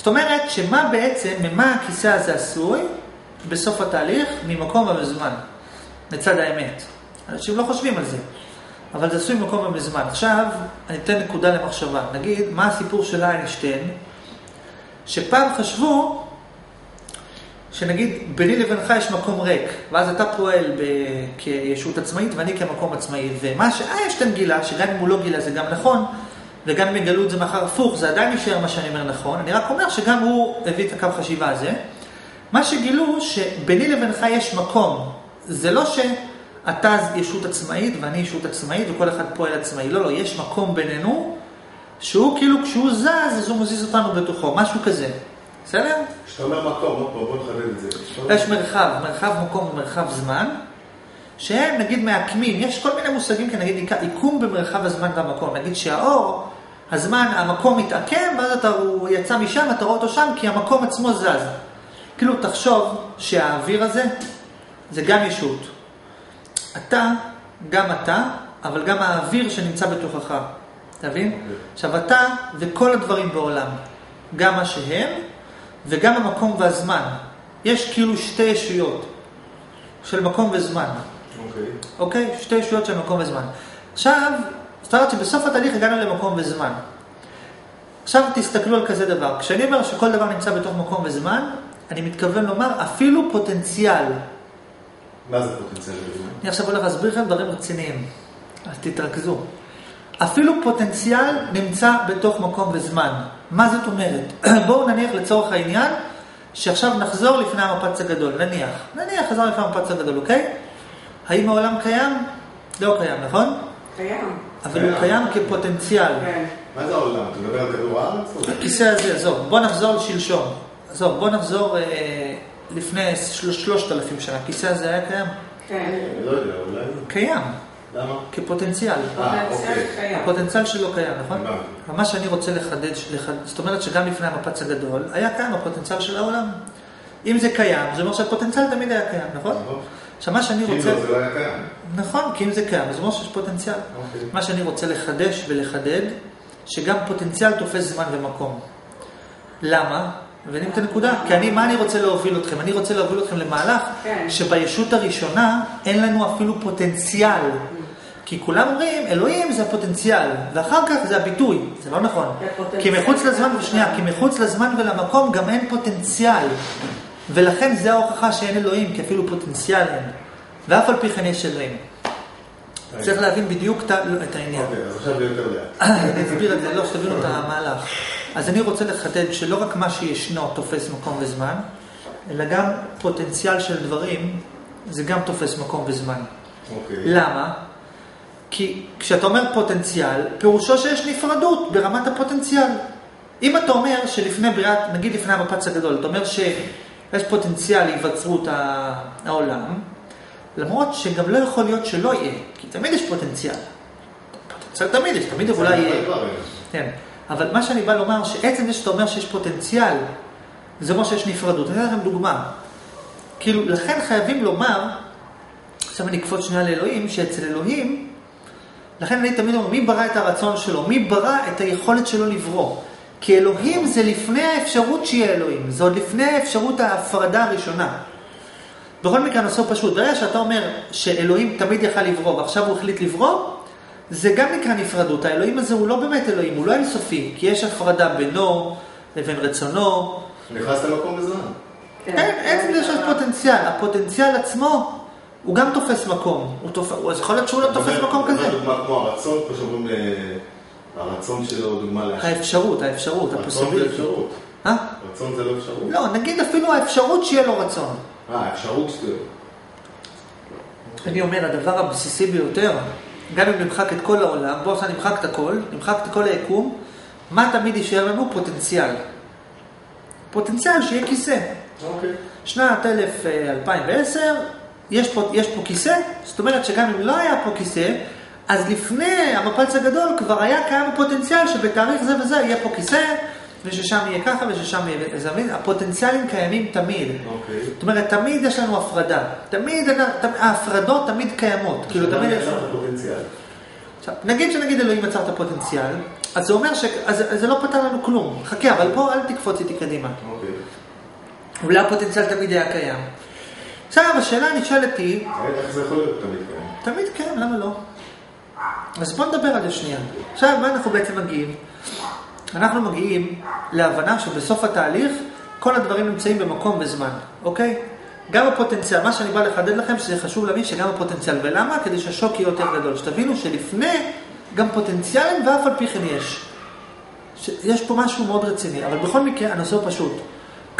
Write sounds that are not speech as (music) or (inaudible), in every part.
זאת אומרת, שמה בעצם, ממה הכיסא הזה עשוי בסוף התהליך? ממקום ומזמן, מצד האמת. אנשים לא חושבים על זה, אבל זה עשוי ממקום ומזמן. עכשיו, אני אתן נקודה למחשבה. נגיד, מה הסיפור של איינשטיין? שפעם חשבו שנגיד ביני לבינך יש מקום ריק, ואז אתה פועל ב- כישות עצמאית ואני כמקום עצמאי, ומה שאיינשטיין גילה, שגם אם הוא לא גילה זה גם נכון, וגם אם יגלו את זה מחר הפוך, זה עדיין יישאר מה שאני אומר נכון, אני רק אומר שגם הוא הביא את הקו חשיבה הזה. מה שגילו, שביני לבינך יש מקום, זה לא שאתה ישות עצמאית ואני ישות עצמאית וכל אחד פועל עצמאי, לא, לא, יש מקום בינינו, שהוא כאילו כשהוא זז, אז הוא מזיז אותנו בתוכו, משהו כזה. בסדר? כשאתה אומר מקום, בוא נחדד את זה. יש מרחב, מרחב מקום ומרחב זמן, שהם נגיד מעקמים, יש כל מיני מושגים, כי נגיד עיקר- עיקום במרחב הזמן והמקום, נגיד שהאור, הזמן, המקום מתעקם, ואז אתה, הוא יצא משם, אתה רואה אותו שם, כי המקום עצמו זז. כאילו, תחשוב שהאוויר הזה, זה גם ישות. אתה, גם אתה, אבל גם האוויר שנמצא בתוכך. אתה מבין? עכשיו, אתה וכל הדברים בעולם, גם מה שהם, וגם המקום והזמן. יש כאילו שתי ישויות של מקום וזמן, אוקיי. אוקיי? שתי ישויות של מקום וזמן. עכשיו, זאת אומרת שבסוף התהליך הגענו למקום וזמן. עכשיו תסתכלו על כזה דבר. כשאני אומר שכל דבר נמצא בתוך מקום וזמן, אני מתכוון לומר אפילו פוטנציאל. מה זה פוטנציאל? אני עכשיו הולך להסביר לכם דברים רציניים, אז תתרכזו. אפילו פוטנציאל נמצא בתוך מקום וזמן. מה זאת אומרת? (clears throat) בואו נניח לצורך העניין, שעכשיו נחזור לפני המפץ הגדול, נניח. נניח חזר לפני המפץ הגדול, אוקיי? האם העולם קיים? לא קיים, נכון? קיים. אבל הוא קיים כפוטנציאל. כן. מה זה העולם? אתה מדבר על כדור הארץ? הכיסא הזה, עזוב, בוא נחזור לשלשום. עזוב, בוא נחזור אה, לפני של- שלושת אלפים שנה. הכיסא הזה היה קיים? כן. לא יודע, אולי... קיים, למה? כפוטנציאל. אה, פוטנציאל אוקיי. קיים. הפוטנציאל שלו קיים, נכון? מה שאני רוצה לחדד, לחד... זאת אומרת שגם לפני המפץ הגדול, היה קיים הפוטנציאל של העולם. אם זה קיים, זה אומר שהפוטנציאל תמיד היה קיים, נכון? נכון. עכשיו מה שאני כי אם רוצה... לא, זה לא היה קיים. נכון, כי אם זה קיים, זה אומר שיש פוטנציאל. אוקיי. מה שאני רוצה לחדש ולחדד, שגם פוטנציאל תופס זמן ומקום. למה? מבינים את הנקודה? כי אני, מה אני רוצה להוביל אתכם? אני רוצה להוביל אתכם למהלך כן. שבישות הראשונה אין לנו אפילו פוטנציאל. כי כולם אומרים, אלוהים זה הפוטנציאל, ואחר כך זה הביטוי. זה לא נכון. כי מחוץ לזמן, שנייה, כי מחוץ לזמן ולמקום גם אין פוטנציאל. ולכן זה ההוכחה שאין אלוהים, כי אפילו פוטנציאל אין. ואף על פי כן יש אלוהים. צריך להבין בדיוק את העניין. אוקיי, אז עכשיו זה יותר לאט. (coughs) אני אסביר את זה, לא, שתבינו את המהלך. אז אני רוצה לחדד שלא רק מה שישנו תופס מקום וזמן, אלא גם פוטנציאל של דברים, זה גם תופס מקום וזמן. אוקיי. למה? כי כשאתה אומר פוטנציאל, פירושו שיש נפרדות ברמת הפוטנציאל. אם אתה אומר שלפני בריאת, נגיד לפני המפץ הגדול, אתה אומר שיש פוטנציאל להיווצרות העולם, למרות שגם לא יכול להיות שלא יהיה, כי תמיד יש פוטנציאל. פוטנציאל תמיד יש, תמיד אולי יהיה. כן, אבל מה שאני בא לומר, שעצם זה שאתה אומר שיש פוטנציאל, זה אומר שיש נפרדות. אני אתן לכם דוגמה. כאילו, לכן חייבים לומר, עכשיו אני אקפוץ שנייה לאלוהים, שאצל אלוהים, לכן אני תמיד אומר, מי ברא את הרצון שלו? מי ברא את היכולת שלו לברוא? כי אלוהים זה לפני האפשרות שיהיה אלוהים, זה עוד לפני האפשרות ההפרדה הראשונה. בכל מקרה הנושא הוא פשוט, ברגע שאתה אומר שאלוהים תמיד יכל לברוא ועכשיו הוא החליט לברוא, זה גם נקרא נפרדות. האלוהים הזה הוא לא באמת אלוהים, הוא לא אינסופי, כי יש הפרדה בינו לבין רצונו. נכנסת למקום בזמן. אין, עצם זה שיש פוטנציאל, הפוטנציאל עצמו, הוא גם תופס מקום. הוא תופ... אז יכול להיות שהוא לא תופס מקום כזה. דוגמה כמו הרצון, כמו שאומרים, אה, הרצון שלו, דוגמה להשאיר. האפשרות, האפשרות, רצון זה הפוסיביליות. אפשרות. אה? רצון זה לא אפשרות. לא, נגיד אפילו האפשרות שיהיה לו רצון. אה, האפשרות שלו. אני אומר, הדבר הבסיסי ביותר, גם אם נמחק את כל העולם, בואו עכשיו נמחק את הכל, נמחק את כל היקום, מה תמיד יישאר לנו? פוטנציאל. פוטנציאל שיהיה כיסא. אוקיי. שנת 1000, אה, 2010, יש פה, יש פה כיסא, זאת אומרת שגם אם לא היה פה כיסא, אז לפני המפץ הגדול כבר היה קיים הפוטנציאל שבתאריך זה וזה יהיה פה כיסא, וששם יהיה ככה וששם יהיה... אז מבין? הפוטנציאלים קיימים תמיד. אוקיי. זאת אומרת, תמיד יש לנו הפרדה. תמיד, ההפרדות תמיד קיימות. כאילו, תמיד מי יש... יצר את הפוטנציאל. עכשיו, נגיד שנגיד אלוהים יצר את הפוטנציאל, אז זה אומר ש... אז אז זה לא פתר לנו כלום. חכה, אבל פה אל תקפוץ איתי קדימה. אוקיי. אולי הפוטנציאל תמיד היה קיים. עכשיו, השאלה הנשאלת היא, איך זה יכול להיות תמיד קיים? תמיד כן, למה לא? אז בוא נדבר על זה שנייה. עכשיו, מה אנחנו בעצם מגיעים? אנחנו מגיעים להבנה שבסוף התהליך כל הדברים נמצאים במקום וזמן, אוקיי? גם הפוטנציאל, מה שאני בא לחדד לכם, שזה חשוב להבין שגם הפוטנציאל, ולמה? כדי שהשוק יהיה יותר גדול. שתבינו שלפני גם פוטנציאלים ואף על פי כן יש. יש פה משהו מאוד רציני, אבל בכל מקרה הנושא הוא פשוט.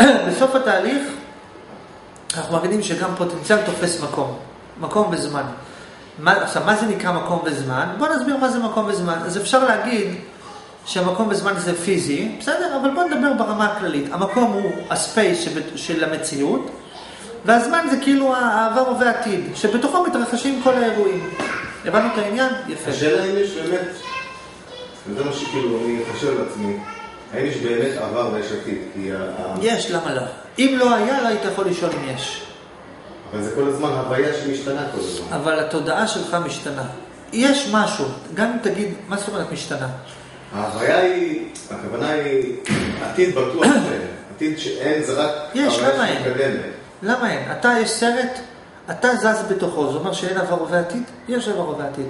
(coughs) בסוף התהליך אנחנו מבינים שגם פוטנציאל תופס מקום, מקום וזמן. מה, עכשיו, מה זה נקרא מקום וזמן? בואו נסביר מה זה מקום וזמן. אז אפשר להגיד שהמקום וזמן זה פיזי, בסדר, אבל בואו נדבר ברמה הכללית. המקום הוא הספייס של המציאות, והזמן זה כאילו העבר והעתיד, שבתוכו מתרחשים כל האירועים. הבנו את העניין? יפה. השאלה אם יש באמת, וזה מה שכאילו אני חושב לעצמי, האם יש באמת עבר ויש עתיד? כי ה- יש, למה לא? אם לא היה, לא היית יכול לשאול אם יש. אבל זה כל הזמן הוויה שמשתנה כל הזמן. אבל התודעה שלך משתנה. יש משהו, גם אם תגיד, מה זאת אומרת משתנה? ההוויה היא, הכוונה היא, עתיד בטוח. עתיד שאין זה רק יש, למה אין? למה אין? אתה, יש סרט, אתה זז בתוכו, זה אומר שאין עבר ועתיד? יש עבר ועתיד.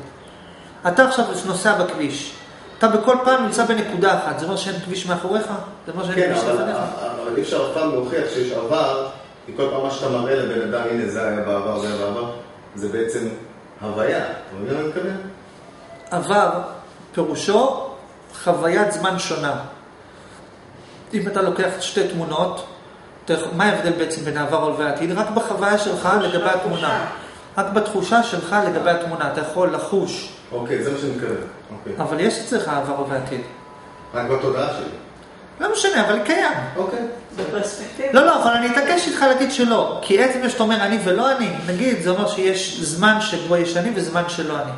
אתה עכשיו נוסע בכביש, אתה בכל פעם נמצא בנקודה אחת, זה אומר שאין כביש מאחוריך? זה אומר שאין כן, כביש לפניך? אבל אי אפשר אף פעם להוכיח שיש עבר, כי כל פעם מה שאתה מראה לבן אדם, הנה זה היה בעבר, זה היה בעבר, זה בעצם הוויה. אתה מבין מה אני מתכוון? עבר, פירושו חוויית זמן שונה. אם אתה לוקח שתי תמונות, מה ההבדל בעצם בין העבר והעתיד? רק בחוויה שלך לגבי התמונה. רק בתחושה שלך לגבי התמונה. אתה יכול לחוש, אוקיי, זה מה שאני מתכוון. אוקיי. אבל יש אצלך עבר ועתיד. רק בתודעה שלי. לא משנה, אבל קיים. אוקיי. בפרספקטיבה. לא, לא, אבל אני אתעקש איתך להגיד שלא. כי עצם שאתה אומר אני ולא אני, נגיד, זה אומר שיש זמן שבו יש אני וזמן שלא אני.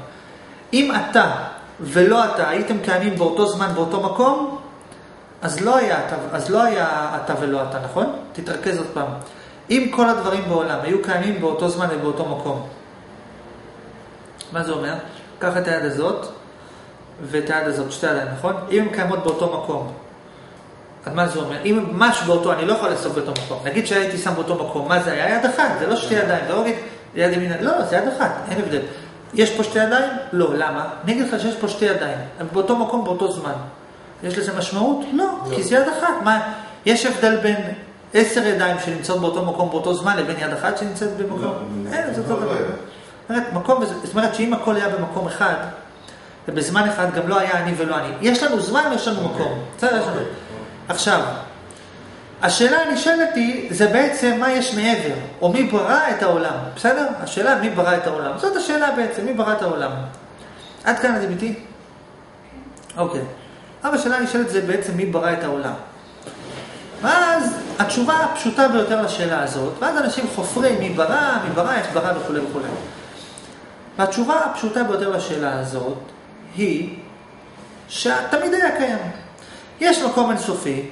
אם אתה ולא אתה הייתם קיימים באותו זמן, באותו מקום, אז לא היה אתה, אז לא היה אתה ולא אתה, נכון? תתרכז עוד פעם. אם כל הדברים בעולם היו קיימים באותו זמן ובאותו מקום, מה זה אומר? קח את היד הזאת ואת היד הזאת, שתי ידיים, נכון? אם הן קיימות באותו מקום, אז מה זה אומר? אם ממש באותו, אני לא יכול לאסוף באותו מקום. נגיד שהייתי שם באותו מקום, מה זה היה? יד אחת, זה לא שתי ידיים, זה לא יד ימין, לא, זה יד אחת, אין הבדל. יש פה שתי ידיים? לא, למה? אני אגיד לך שיש פה שתי ידיים, הם באותו מקום, באותו זמן. יש לזה משמעות? לא, כי זה יד אחת. מה, יש הבדל בין עשר ידיים שנמצאות באותו מקום, באותו זמן, לבין יד אחת שנמצאת במקום? לא, אין, זה לא, אותו לא דבר. יודע. זאת אומרת, שאם הכל היה במקום אחד, ובזמן אחד גם לא היה אני ולא אני. יש לנו זמן ויש לנו מקום. בסדר, יש לנו. אוקיי. עכשיו, השאלה הנשאלת היא, זה בעצם מה יש מעבר, או מי ברא את העולם, בסדר? השאלה מי ברא את העולם. זאת השאלה בעצם, מי ברא את העולם. עד כאן אתם איתי? אוקיי. אבל השאלה הנשאלת זה בעצם מי ברא את העולם. ואז התשובה הפשוטה ביותר לשאלה הזאת, ואז אנשים חופרים מי ברא, מי ברא, איך ברא וכולי וכולי. והתשובה הפשוטה ביותר לשאלה הזאת היא שתמיד היה קיים. יש מקום אינסופי,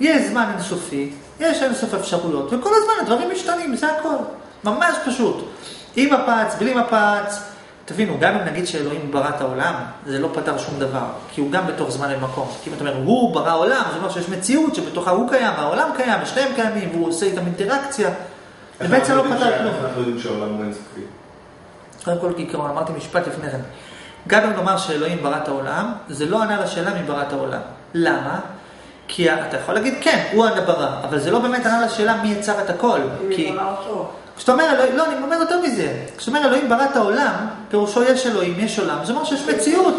יש זמן אינסופי, יש אינסוף אפשרויות, וכל הזמן הדברים משתנים, זה הכל. ממש פשוט. עם מפץ, בלי מפץ, תבינו, גם אם נגיד שאלוהים ברא את העולם, זה לא פתר שום דבר, כי הוא גם בתוך זמן ומקום. כי אם אתה אומר, הוא ברא עולם, זה אומר שיש מציאות שבתוכה הוא קיים, העולם קיים, ושניהם קיימים, והוא עושה איתם אינטראקציה. זה בעצם לא פתר כלום. איך אנחנו יודעים שהעולם הוא אינסופי? קודם כל, כעיקרון, אמרתי משפט לפני כן. גם אם נאמר שאלוהים ברא את העולם, זה לא ענה לשאלה מי ברא את העולם. למה? כי אתה יכול להגיד, כן, הוא הברא, אבל זה לא באמת ענה לשאלה מי יצר את הכל. כי? כשאתה אומר אלוהים, לא, אני אומר יותר מזה. כשאתה אומר אלוהים ברא את העולם, פירושו יש אלוהים, יש עולם, זה אומר שיש מציאות.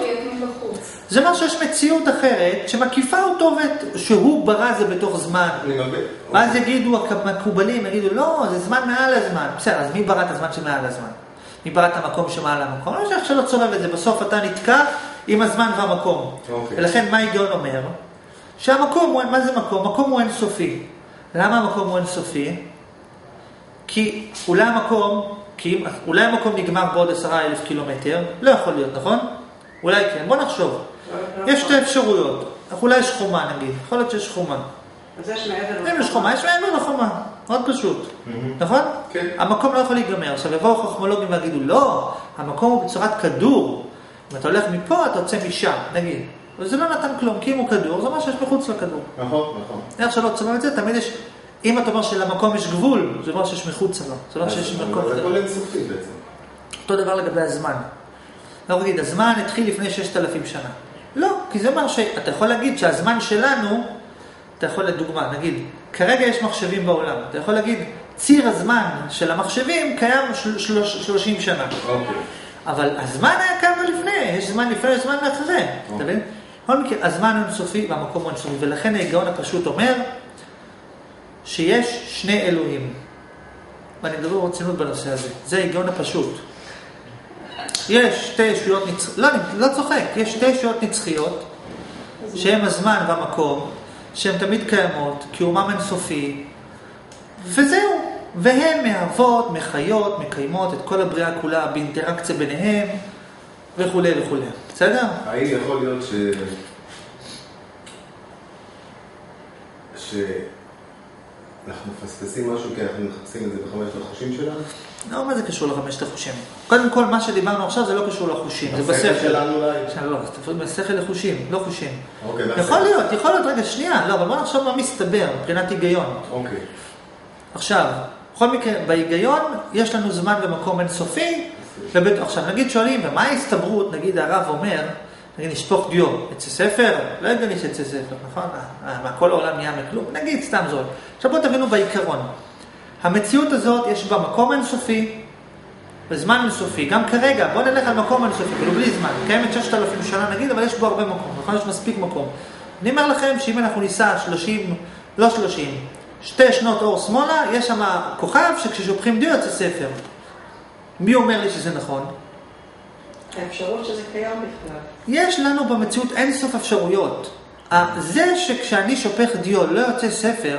זה אומר שיש מציאות אחרת שמקיפה אותו, ואת- שהוא ברא זה בתוך זמן. אני. ואז יגידו המקובלים, יגידו, לא, זה זמן מעל הזמן. בסדר, אז מי ברא את הזמן שמעל הזמן? מי ברא את המקום שמעל המקום? לא שייך שלא תסובב את זה, בסוף אתה נתקע עם הזמן והמקום. אוקיי. ולכן מה ההיגיון אומר? שהמקום הוא, מה זה מקום? מקום הוא אינסופי. למה המקום הוא אינסופי? כי אולי המקום, כי אם, אולי המקום נגמר בעוד עשרה אלף קילומטר, לא יכול להיות, נכון? אולי כן, בוא נחשוב. יש שתי אפשרויות. אולי יש חומה נגיד, יכול להיות שיש חומה. אז יש מעבר אם יש חומה, יש מעבר לחומה, מאוד פשוט, נכון? כן. המקום לא יכול להיגמר. עכשיו יבואו חכמולוגים ויגידו, לא, המקום הוא בצורת כדור. אם אתה הולך מפה, אתה יוצא משם, נגיד. וזה לא נתן כלום, כי אם הוא כדור, זה אומר שיש מחוץ לכדור. נכון, נכון. איך שלא תשמע את זה, תמיד יש, אם אתה אומר שלמקום יש גבול, זה אומר שיש מחוץ לו, זה אומר שיש מקום זה. הכל אינסופי בעצם. אותו דבר לגבי הזמן. לא נגיד, הזמן התחיל לפני ששת אלפים שנה. לא, כי זה אומר שאתה יכול להגיד שהזמן שלנו, אתה יכול לדוגמה, נגיד, כרגע יש מחשבים בעולם, אתה יכול להגיד, ציר הזמן של המחשבים קיים של, של, 30 שנה. אוקיי. אבל הזמן היה גם לפני, יש זמן לפני, יש זמן לאחרי, אתה מבין? בכל מקרה, הזמן אינסופי והמקום הוא אינסופי, ולכן ההיגיון הפשוט אומר שיש שני אלוהים. ואני מדבר ברצינות בנושא הזה, זה ההיגיון הפשוט. יש שתי ישויות נצחיות, לא, אני לא צוחק, יש שתי ישויות נצחיות, שהן הזמן והמקום, שהן תמיד קיימות, קיומם אינסופי, וזהו. והן מהוות, מחיות, מקיימות את כל הבריאה כולה באינטראקציה ביניהם, וכולי וכולי. בסדר? האם יכול להיות ש... שאנחנו מפספסים משהו כי אנחנו מחפשים את זה בחמשת החושים שלנו? לא, מה זה קשור לחמשת החושים? קודם כל, מה שדיברנו עכשיו זה לא קשור לחושים, זה השכל בשכל. שלנו אולי? עכשיו, לא, בשכל לחושים, לא חושים. אוקיי, יכול. להיות, יכול להיות, רגע, שנייה, לא, אבל בוא נחשוב מה מסתבר מבחינת היגיון. אוקיי. עכשיו, בכל מקרה, בהיגיון יש לנו זמן ומקום אינסופי, ובית, עכשיו נגיד שואלים, ומה ההסתברות, נגיד הרב אומר, נגיד נשפוך דיו, יצא ספר? לא הגיוני שיצא ספר, נכון? אה, מה, כל העולם נהיה מכלום? נגיד סתם זאת. עכשיו בואו תבינו בעיקרון. המציאות הזאת יש בה מקום אינסופי, וזמן אינסופי. גם כרגע, בואו נלך על מקום אינסופי, כאילו בלי זמן. קיימת 6,000 שנה נגיד, אבל יש בו הרבה מקום, נכון? יש מספיק מקום. אני אומר לכם שאם אנחנו ניסע 30, לא 30, שתי שנות אור שמאלה, יש שם כוכב שכששופכים דיו יוצא ספר. מי אומר לי שזה נכון? האפשרות שזה קיים בכלל. יש לנו במציאות אין סוף אפשרויות. זה שכשאני שופך דיו לא יוצא ספר,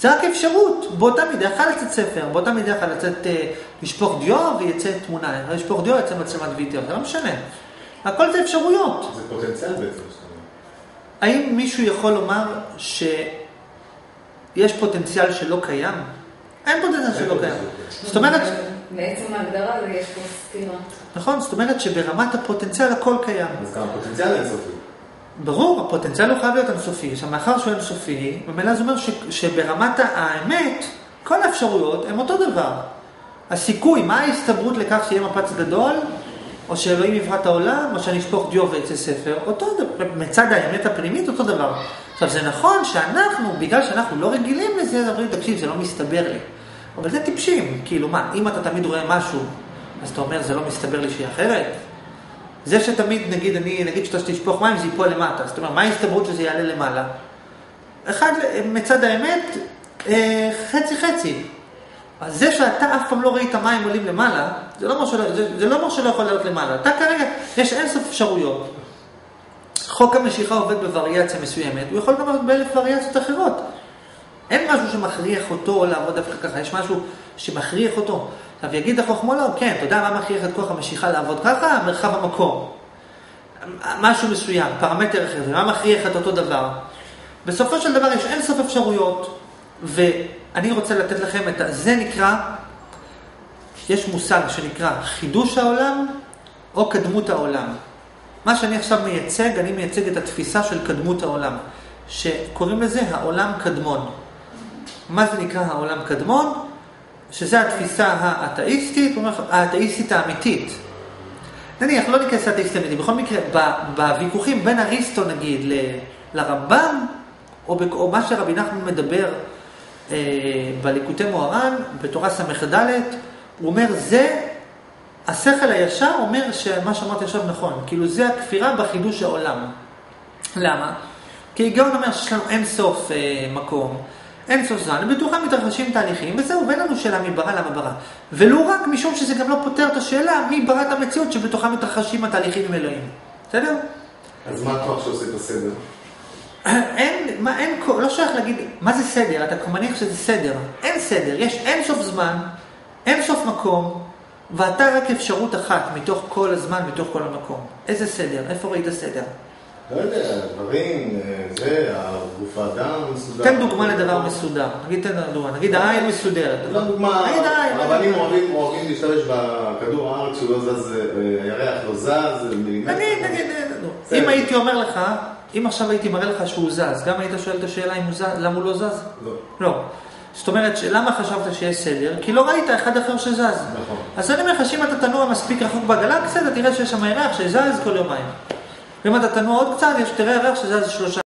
זה רק אפשרות. באותה מידה יכול לצאת ספר, באותה מידה יכול לצאת, אה, לשפוך דיו ויצא תמונה, לשפוך דיו יצא מצלמת וידאו, זה לא משנה. הכל זה אפשרויות. זה פוטנציאל בעצם. האם מישהו יכול לומר שיש פוטנציאל שלא קיים? אין פוטנציאל שלא קיים. זאת אומרת, בעצם ההגדרה זה יש פה סתירה. נכון, זאת אומרת שברמת הפוטנציאל הכל קיים. אז גם הפוטנציאל אינסופי. ברור, הפוטנציאל הוא חייב להיות אינסופי. עכשיו, מאחר שהוא אינסופי, ממילא זה אומר ש, שברמת האמת, כל האפשרויות הן אותו דבר. הסיכוי, מה ההסתברות לכך שיהיה מפץ גדול, או שאלוהים יברא את העולם, או שאני אשפוך דיו ויצא ספר, אותו דבר, מצד האמת הפנימית אותו דבר. עכשיו, זה נכון שאנחנו, בגלל שאנחנו לא רגילים לזה, אומרים, תקשיב, זה לא מסתבר לי. אבל זה טיפשים, כאילו מה, אם אתה תמיד רואה משהו, אז אתה אומר, זה לא מסתבר לי שיהיה אחרת? זה שתמיד, נגיד, אני, נגיד שאתה תשפוך מים, זה ייפול למטה. זאת אומרת, מה ההסתברות שזה יעלה למעלה? אחד, מצד האמת, אה, חצי חצי. אז זה שאתה אף פעם לא ראית מים עולים למעלה, זה לא אומר שלא, לא שלא יכול לעלות למעלה. אתה כרגע, יש אינסוף אפשרויות. חוק המשיכה עובד בווריאציה מסוימת, הוא יכול גם לעבוד באלף וריאציות אחרות. אין משהו שמכריח אותו לעבוד דווקא ככה, יש משהו שמכריח אותו. עכשיו יגיד החוכמו לו, כן, אתה יודע מה מכריח את כוח המשיכה לעבוד ככה? מרחב המקום. משהו מסוים, פרמטר אחר, ומה מכריח את אותו דבר? בסופו של דבר יש אין סוף אפשרויות, ואני רוצה לתת לכם את ה... זה נקרא, יש מושג שנקרא חידוש העולם או קדמות העולם. מה שאני עכשיו מייצג, אני מייצג את התפיסה של קדמות העולם, שקוראים לזה העולם קדמון. מה זה נקרא העולם קדמון? שזה התפיסה האתאיסטית, האתאיסטית האמיתית. נניח, לא ניכנס לאתאיסטית האמיתית, בכל מקרה, בוויכוחים בין אריסטו נגיד לרמב"ם, או, ב- או מה שרבי נחמן מדבר אה, בליקוטי מוהר"ן, בתורה ס"ד, הוא אומר, זה, השכל הישר אומר שמה שאמרתי עכשיו נכון, כאילו זה הכפירה בחידוש העולם. למה? כי היגיון אומר שיש לנו אין סוף אה, מקום, אין סוף זמן, ובתוכם מתרחשים תהליכים, וזהו, ואין לנו שאלה מי ברא, למה ברא. ולו רק משום שזה גם לא פותר את השאלה מי ברא את המציאות שבתוכה מתרחשים התהליכים עם אלוהים. בסדר? אז מה הכוח שעושה את הסדר? אין, מה, אין, לא שייך להגיד, מה זה סדר? אתה מניח שזה סדר. אין סדר, יש אין סוף זמן, אין סוף מקום, ואתה רק אפשרות אחת מתוך כל הזמן, מתוך כל המקום. איזה סדר? איפה ראית סדר? לא יודע, דברים, אה, זה, גוף האדם מסודר. תן דוגמה לדבר מסודר. נגיד, תן דוגמה. נגיד, העין מסודרת. לא דוגמה, נגיד העין. הרבנים אוהבים להשתמש בכדור הארץ שהוא לא זז, אה, הירח לא זז, מילימטר. נגיד, נגיד, אה, נו. בסדר. אם הייתי אומר לך, אם עכשיו הייתי מראה לך שהוא זז, גם היית שואל את השאלה אם הוא זז, למה הוא לא זז? לא. לא. זאת אומרת, למה חשבת שיש סדר? כי לא ראית אחד אחר שזז. נכון. אז אני אומר לך שאם אתה תנוע מספיק רחוק בגלקסיה, אתה תראה שיש שם ירח שזז כל יומיים. ואם אתה תנוע עוד קצת, יש- תראה ירח שזז שלושה